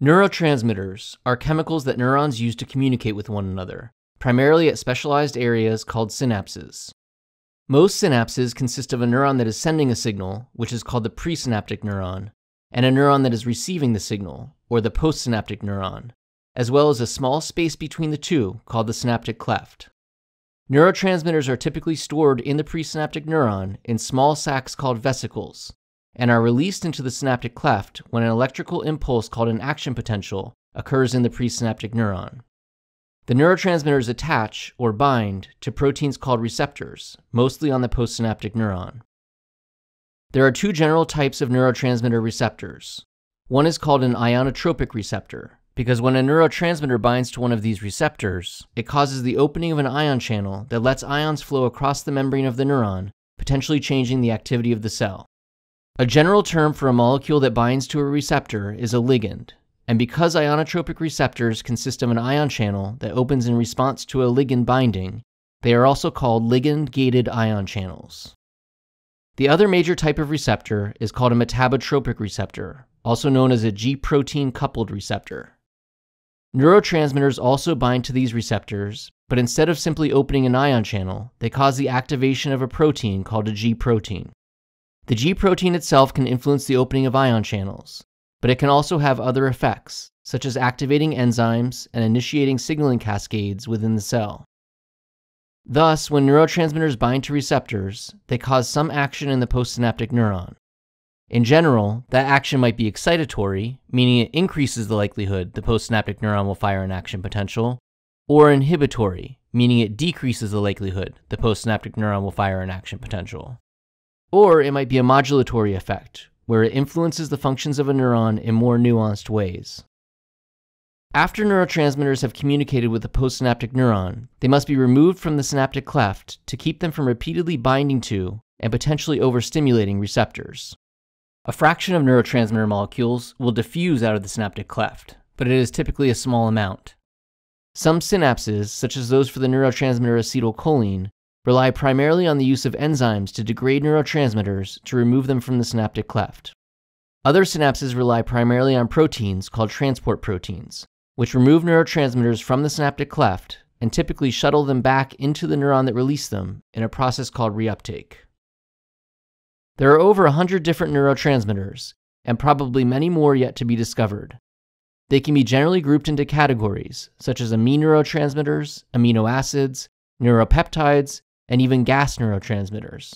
Neurotransmitters are chemicals that neurons use to communicate with one another, primarily at specialized areas called synapses. Most synapses consist of a neuron that is sending a signal, which is called the presynaptic neuron, and a neuron that is receiving the signal, or the postsynaptic neuron, as well as a small space between the two called the synaptic cleft. Neurotransmitters are typically stored in the presynaptic neuron in small sacs called vesicles, and are released into the synaptic cleft when an electrical impulse called an action potential occurs in the presynaptic neuron. The neurotransmitters attach, or bind, to proteins called receptors, mostly on the postsynaptic neuron. There are two general types of neurotransmitter receptors. One is called an ionotropic receptor, because when a neurotransmitter binds to one of these receptors, it causes the opening of an ion channel that lets ions flow across the membrane of the neuron, potentially changing the activity of the cell. A general term for a molecule that binds to a receptor is a ligand, and because ionotropic receptors consist of an ion channel that opens in response to a ligand binding, they are also called ligand gated ion channels. The other major type of receptor is called a metabotropic receptor, also known as a G protein coupled receptor. Neurotransmitters also bind to these receptors, but instead of simply opening an ion channel, they cause the activation of a protein called a G protein. The G protein itself can influence the opening of ion channels, but it can also have other effects, such as activating enzymes and initiating signaling cascades within the cell. Thus, when neurotransmitters bind to receptors, they cause some action in the postsynaptic neuron. In general, that action might be excitatory, meaning it increases the likelihood the postsynaptic neuron will fire an action potential, or inhibitory, meaning it decreases the likelihood the postsynaptic neuron will fire an action potential. Or it might be a modulatory effect, where it influences the functions of a neuron in more nuanced ways. After neurotransmitters have communicated with the postsynaptic neuron, they must be removed from the synaptic cleft to keep them from repeatedly binding to and potentially overstimulating receptors. A fraction of neurotransmitter molecules will diffuse out of the synaptic cleft, but it is typically a small amount. Some synapses, such as those for the neurotransmitter acetylcholine, rely primarily on the use of enzymes to degrade neurotransmitters to remove them from the synaptic cleft. Other synapses rely primarily on proteins called transport proteins, which remove neurotransmitters from the synaptic cleft and typically shuttle them back into the neuron that released them in a process called reuptake. There are over 100 different neurotransmitters, and probably many more yet to be discovered. They can be generally grouped into categories such as amine neurotransmitters, amino acids, neuropeptides, and even gas neurotransmitters.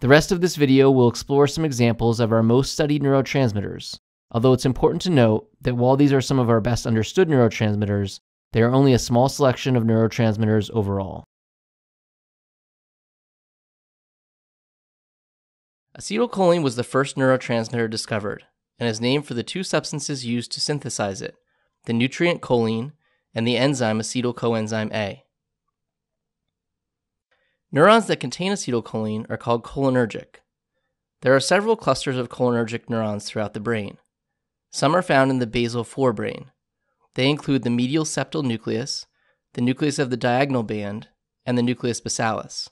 The rest of this video will explore some examples of our most studied neurotransmitters, although it's important to note that while these are some of our best understood neurotransmitters, they are only a small selection of neurotransmitters overall. Acetylcholine was the first neurotransmitter discovered and is named for the two substances used to synthesize it the nutrient choline and the enzyme acetyl coenzyme A. Neurons that contain acetylcholine are called cholinergic. There are several clusters of cholinergic neurons throughout the brain. Some are found in the basal forebrain. They include the medial septal nucleus, the nucleus of the diagonal band, and the nucleus basalis.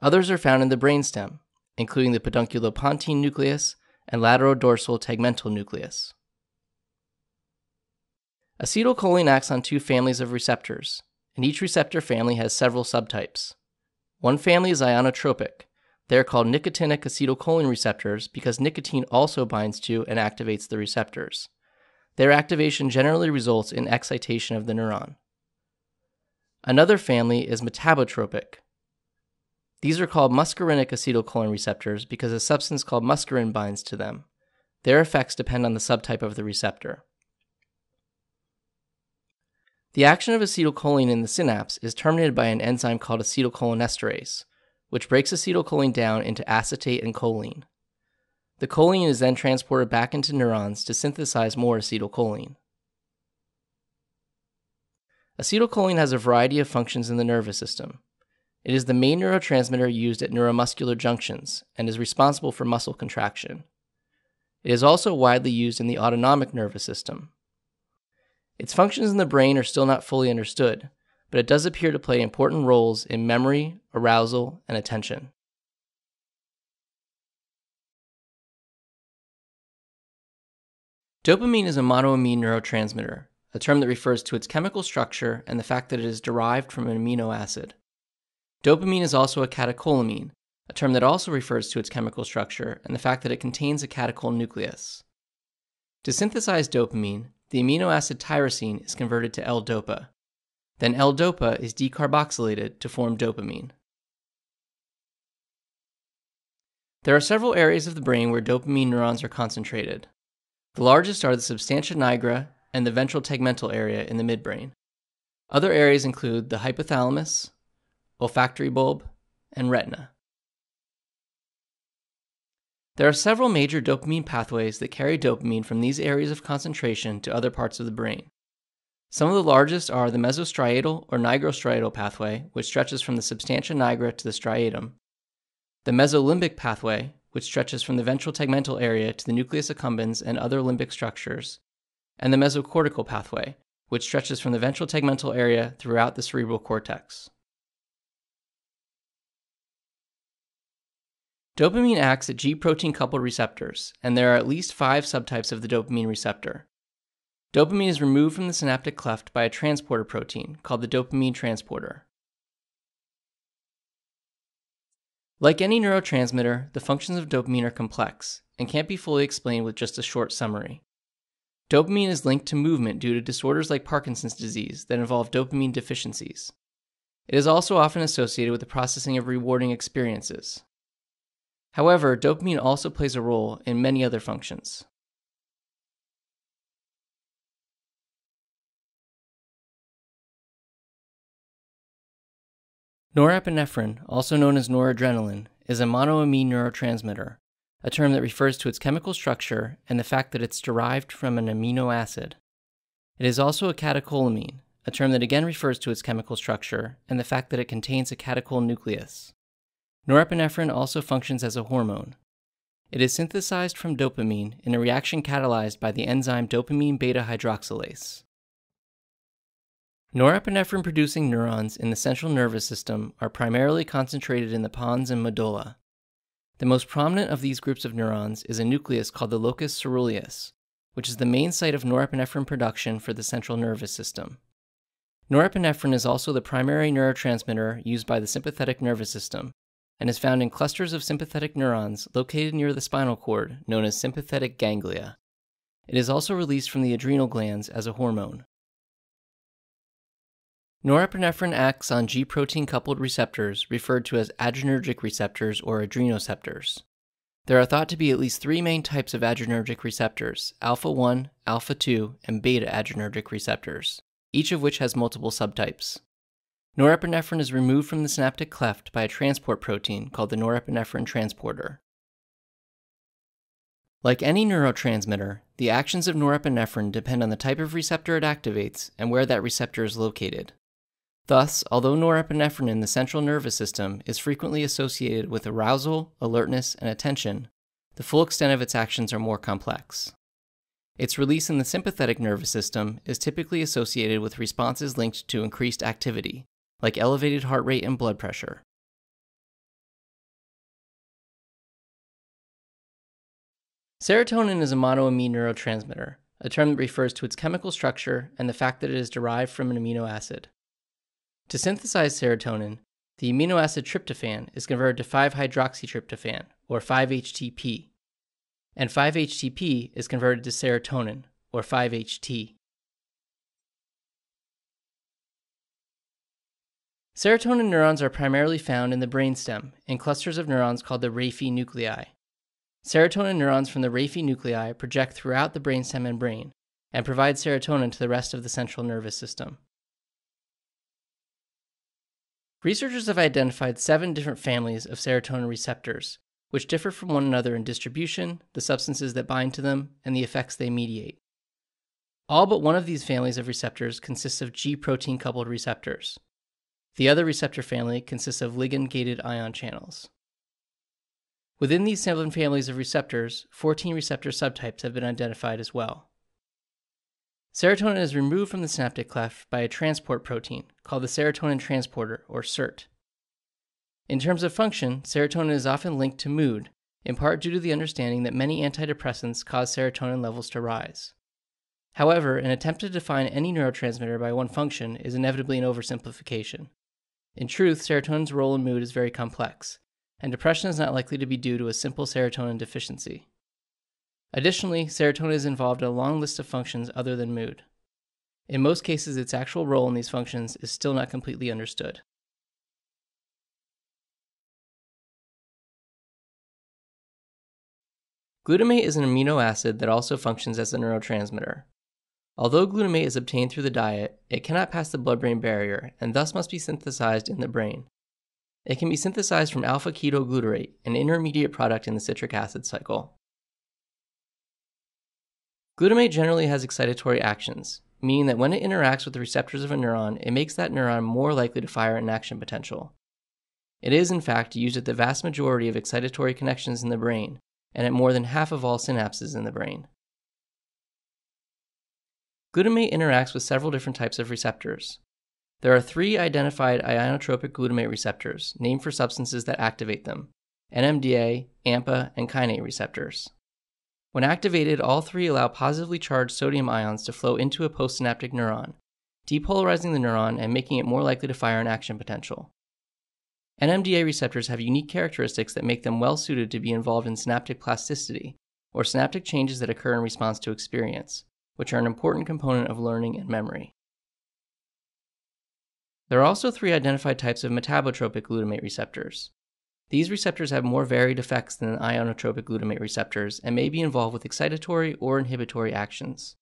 Others are found in the brainstem, including the pedunculopontine nucleus and lateral-dorsal tegmental nucleus. Acetylcholine acts on two families of receptors, and each receptor family has several subtypes. One family is ionotropic. They are called nicotinic acetylcholine receptors because nicotine also binds to and activates the receptors. Their activation generally results in excitation of the neuron. Another family is metabotropic. These are called muscarinic acetylcholine receptors because a substance called muscarine binds to them. Their effects depend on the subtype of the receptor. The action of acetylcholine in the synapse is terminated by an enzyme called acetylcholinesterase, which breaks acetylcholine down into acetate and choline. The choline is then transported back into neurons to synthesize more acetylcholine. Acetylcholine has a variety of functions in the nervous system. It is the main neurotransmitter used at neuromuscular junctions and is responsible for muscle contraction. It is also widely used in the autonomic nervous system, its functions in the brain are still not fully understood, but it does appear to play important roles in memory, arousal, and attention. Dopamine is a monoamine neurotransmitter, a term that refers to its chemical structure and the fact that it is derived from an amino acid. Dopamine is also a catecholamine, a term that also refers to its chemical structure and the fact that it contains a catechol nucleus. To synthesize dopamine, the amino acid tyrosine is converted to L-DOPA. Then L-DOPA is decarboxylated to form dopamine. There are several areas of the brain where dopamine neurons are concentrated. The largest are the substantia nigra and the ventral tegmental area in the midbrain. Other areas include the hypothalamus, olfactory bulb, and retina. There are several major dopamine pathways that carry dopamine from these areas of concentration to other parts of the brain. Some of the largest are the mesostriatal or nigrostriatal pathway, which stretches from the substantia nigra to the striatum, the mesolimbic pathway, which stretches from the ventral tegmental area to the nucleus accumbens and other limbic structures, and the mesocortical pathway, which stretches from the ventral tegmental area throughout the cerebral cortex. Dopamine acts at G protein coupled receptors, and there are at least five subtypes of the dopamine receptor. Dopamine is removed from the synaptic cleft by a transporter protein called the dopamine transporter. Like any neurotransmitter, the functions of dopamine are complex and can't be fully explained with just a short summary. Dopamine is linked to movement due to disorders like Parkinson's disease that involve dopamine deficiencies. It is also often associated with the processing of rewarding experiences. However, dopamine also plays a role in many other functions. Norepinephrine, also known as noradrenaline, is a monoamine neurotransmitter, a term that refers to its chemical structure and the fact that it's derived from an amino acid. It is also a catecholamine, a term that again refers to its chemical structure and the fact that it contains a catechol nucleus. Norepinephrine also functions as a hormone. It is synthesized from dopamine in a reaction catalyzed by the enzyme dopamine beta hydroxylase. Norepinephrine producing neurons in the central nervous system are primarily concentrated in the pons and medulla. The most prominent of these groups of neurons is a nucleus called the locus ceruleus, which is the main site of norepinephrine production for the central nervous system. Norepinephrine is also the primary neurotransmitter used by the sympathetic nervous system and is found in clusters of sympathetic neurons located near the spinal cord known as sympathetic ganglia. It is also released from the adrenal glands as a hormone. Norepinephrine acts on G protein coupled receptors referred to as adrenergic receptors or adrenoceptors. There are thought to be at least three main types of adrenergic receptors alpha 1, alpha 2, and beta adrenergic receptors, each of which has multiple subtypes. Norepinephrine is removed from the synaptic cleft by a transport protein called the norepinephrine transporter. Like any neurotransmitter, the actions of norepinephrine depend on the type of receptor it activates and where that receptor is located. Thus, although norepinephrine in the central nervous system is frequently associated with arousal, alertness, and attention, the full extent of its actions are more complex. Its release in the sympathetic nervous system is typically associated with responses linked to increased activity, like elevated heart rate and blood pressure. Serotonin is a monoamine neurotransmitter, a term that refers to its chemical structure and the fact that it is derived from an amino acid. To synthesize serotonin, the amino acid tryptophan is converted to 5-hydroxytryptophan, or 5-HTP, and 5-HTP is converted to serotonin, or 5-HT. Serotonin neurons are primarily found in the brainstem in clusters of neurons called the raphe nuclei. Serotonin neurons from the raphe nuclei project throughout the brainstem and brain and provide serotonin to the rest of the central nervous system. Researchers have identified seven different families of serotonin receptors, which differ from one another in distribution, the substances that bind to them, and the effects they mediate. All but one of these families of receptors consists of G protein coupled receptors. The other receptor family consists of ligand gated ion channels. Within these seven families of receptors, 14 receptor subtypes have been identified as well. Serotonin is removed from the synaptic cleft by a transport protein called the serotonin transporter, or SERT. In terms of function, serotonin is often linked to mood in part due to the understanding that many antidepressants cause serotonin levels to rise. However, an attempt to define any neurotransmitter by one function is inevitably an oversimplification. In truth, serotonin's role in mood is very complex, and depression is not likely to be due to a simple serotonin deficiency. Additionally, serotonin is involved in a long list of functions other than mood. In most cases, its actual role in these functions is still not completely understood. Glutamate is an amino acid that also functions as a neurotransmitter. Although glutamate is obtained through the diet, it cannot pass the blood brain barrier and thus must be synthesized in the brain. It can be synthesized from alpha ketoglutarate, an intermediate product in the citric acid cycle. Glutamate generally has excitatory actions, meaning that when it interacts with the receptors of a neuron, it makes that neuron more likely to fire an action potential. It is, in fact, used at the vast majority of excitatory connections in the brain, and at more than half of all synapses in the brain. Glutamate interacts with several different types of receptors. There are three identified ionotropic glutamate receptors, named for substances that activate them NMDA, AMPA, and kainate receptors. When activated, all three allow positively charged sodium ions to flow into a postsynaptic neuron, depolarizing the neuron and making it more likely to fire an action potential. NMDA receptors have unique characteristics that make them well suited to be involved in synaptic plasticity, or synaptic changes that occur in response to experience, which are an important component of learning and memory. There are also three identified types of metabotropic glutamate receptors. These receptors have more varied effects than ionotropic glutamate receptors and may be involved with excitatory or inhibitory actions.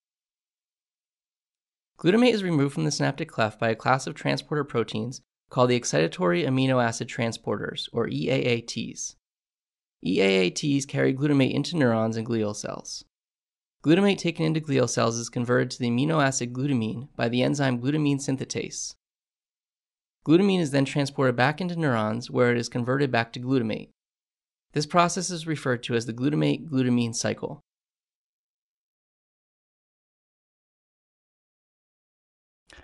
Glutamate is removed from the synaptic cleft by a class of transporter proteins called the excitatory amino acid transporters, or EAATs. EAATs carry glutamate into neurons and glial cells. Glutamate taken into glial cells is converted to the amino acid glutamine by the enzyme glutamine synthetase. Glutamine is then transported back into neurons where it is converted back to glutamate. This process is referred to as the glutamate glutamine cycle.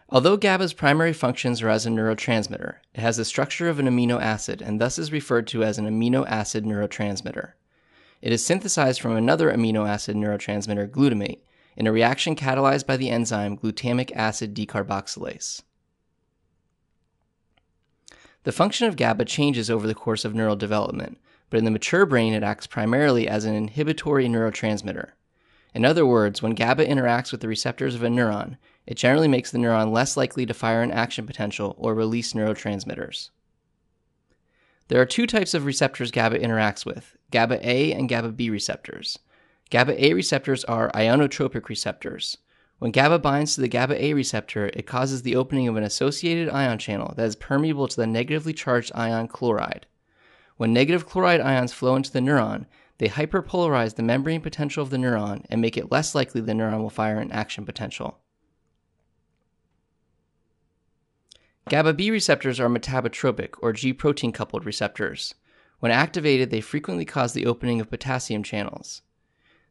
Although GABA's primary functions are as a neurotransmitter, it has the structure of an amino acid and thus is referred to as an amino acid neurotransmitter. It is synthesized from another amino acid neurotransmitter, glutamate, in a reaction catalyzed by the enzyme glutamic acid decarboxylase. The function of GABA changes over the course of neural development, but in the mature brain it acts primarily as an inhibitory neurotransmitter. In other words, when GABA interacts with the receptors of a neuron, it generally makes the neuron less likely to fire an action potential or release neurotransmitters. There are two types of receptors GABA interacts with GABA A and GABA B receptors. GABA A receptors are ionotropic receptors. When GABA binds to the GABA A receptor, it causes the opening of an associated ion channel that is permeable to the negatively charged ion chloride. When negative chloride ions flow into the neuron, they hyperpolarize the membrane potential of the neuron and make it less likely the neuron will fire an action potential. GABA B receptors are metabotropic or G protein coupled receptors. When activated, they frequently cause the opening of potassium channels.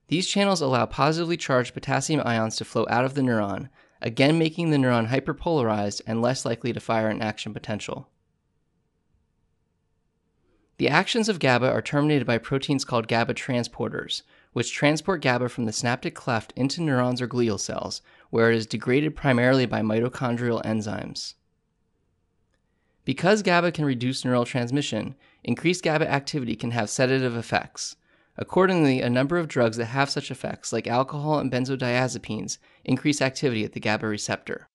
These channels allow positively charged potassium ions to flow out of the neuron, again making the neuron hyperpolarized and less likely to fire an action potential. The actions of GABA are terminated by proteins called GABA transporters, which transport GABA from the synaptic cleft into neurons or glial cells, where it is degraded primarily by mitochondrial enzymes. Because GABA can reduce neural transmission, increased GABA activity can have sedative effects. Accordingly, a number of drugs that have such effects, like alcohol and benzodiazepines, increase activity at the GABA receptor.